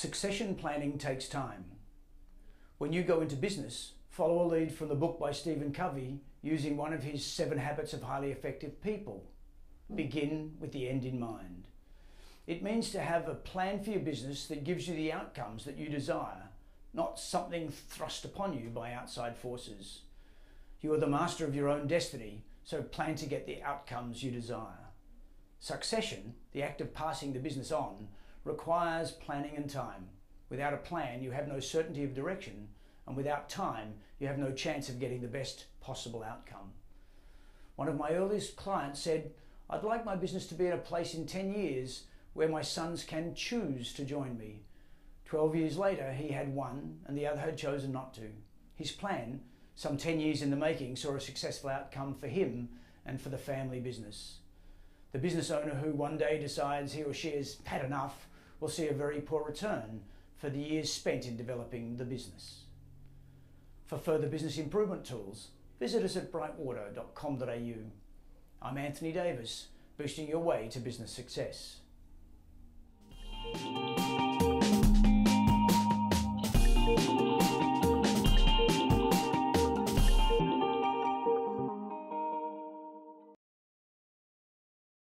Succession planning takes time. When you go into business, follow a lead from the book by Stephen Covey using one of his seven habits of highly effective people. Begin with the end in mind. It means to have a plan for your business that gives you the outcomes that you desire, not something thrust upon you by outside forces. You are the master of your own destiny, so plan to get the outcomes you desire. Succession, the act of passing the business on, requires planning and time. Without a plan, you have no certainty of direction, and without time, you have no chance of getting the best possible outcome. One of my earliest clients said, I'd like my business to be at a place in 10 years where my sons can choose to join me. 12 years later, he had one, and the other had chosen not to. His plan, some 10 years in the making, saw a successful outcome for him and for the family business. The business owner who one day decides he or she has had enough will see a very poor return for the years spent in developing the business. For further business improvement tools, visit us at brightwater.com.au. I'm Anthony Davis, boosting your way to business success.